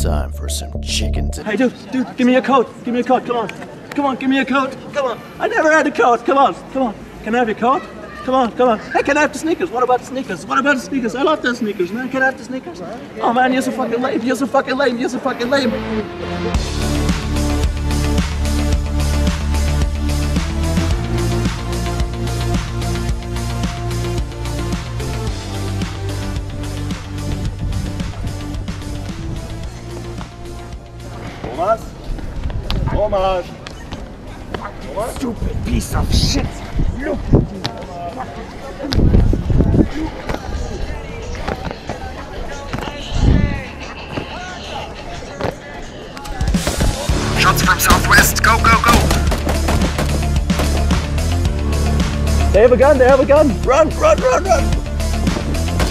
Time for some chicken dinner. Hey, dude, dude, give me a coat. Give me a coat. Come on. Come on, give me a coat. Come on. I never had a coat. Come on. Come on. Can I have your coat? Come on, come on. Hey, can I have the sneakers? What about the sneakers? What about the sneakers? I love the sneakers, man. Can I have the sneakers? Oh, man, you're so fucking lame. You're so fucking lame. You're so fucking lame. Thomas? Thomas! Stupid piece of shit. Look. Shots from southwest. Go, go, go. They have a gun. They have a gun. Run, run, run, run.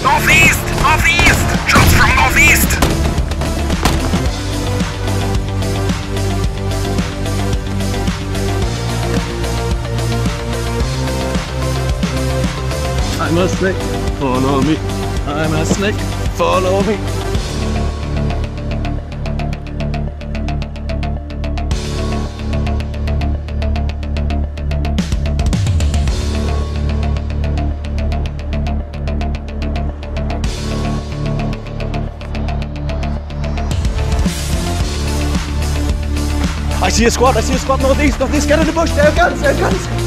Northeast, northeast. Shots from northeast. A snake. Follow me. I'm a snake. Follow me. I see a squad. I see a squad northeast. Northeast. Get in the bush. there have guns. They have guns.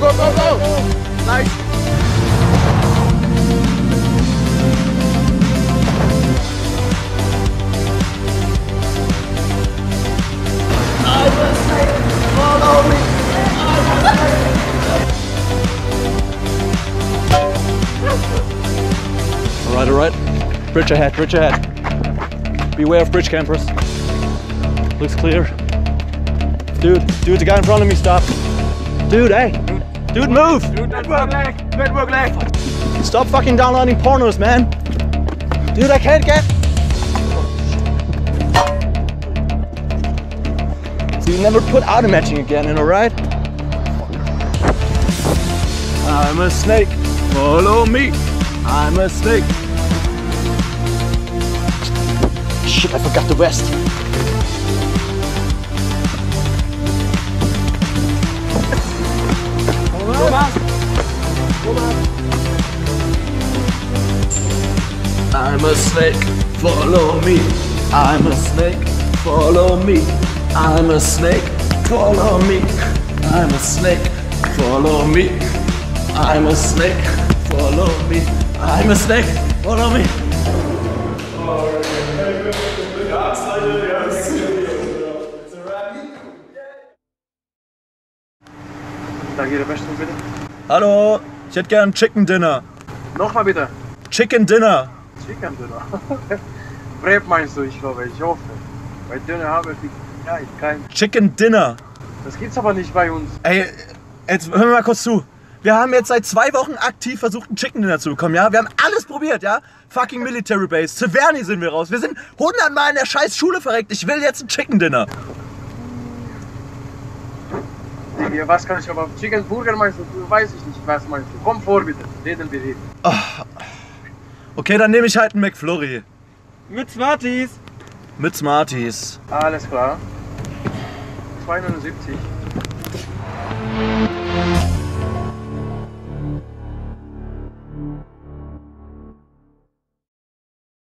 Go, go, go! Nice! All right, all right. Bridge ahead, bridge ahead. Beware of bridge campers. Looks clear. Dude, dude, the guy in front of me, stop. Dude, hey. Dude, move. Network lag! Network lag! Stop fucking downloading pornos, man. Dude, I can't get. So you never put out a matching again, in, alright? I'm a snake. Follow me. I'm a snake. Shit, I forgot the vest. I'm a snake, follow me. I'm a snake, follow me. I'm a snake, follow me. I'm a snake, follow me. I'm a snake, follow me. I'm a snake, follow me. Da geht der Beste bitte. Hallo, ich hätte gern Chicken Dinner. Nochmal bitte. Chicken Dinner. Chicken Döner. Brep meinst du, ich glaube, ich hoffe. Bei Döner haben wir kein, kein. Chicken Dinner. Das gibt's aber nicht bei uns. Ey, jetzt hör mir mal kurz zu. Wir haben jetzt seit zwei Wochen aktiv versucht, einen Chicken Dinner zu bekommen, ja? Wir haben alles probiert, ja? Fucking Military Base. Severny sind wir raus. Wir sind hundertmal in der scheiß Schule verreckt. Ich will jetzt ein Chicken Dinner. Digga, was kann ich aber. Chicken Burger meinst du? Weiß ich nicht, was meinst du? Komm vor bitte. Reden wir hier. Okay, dann nehme ich halt einen McFlurry. Mit Smarties. Mit Smarties. Alles klar. 270.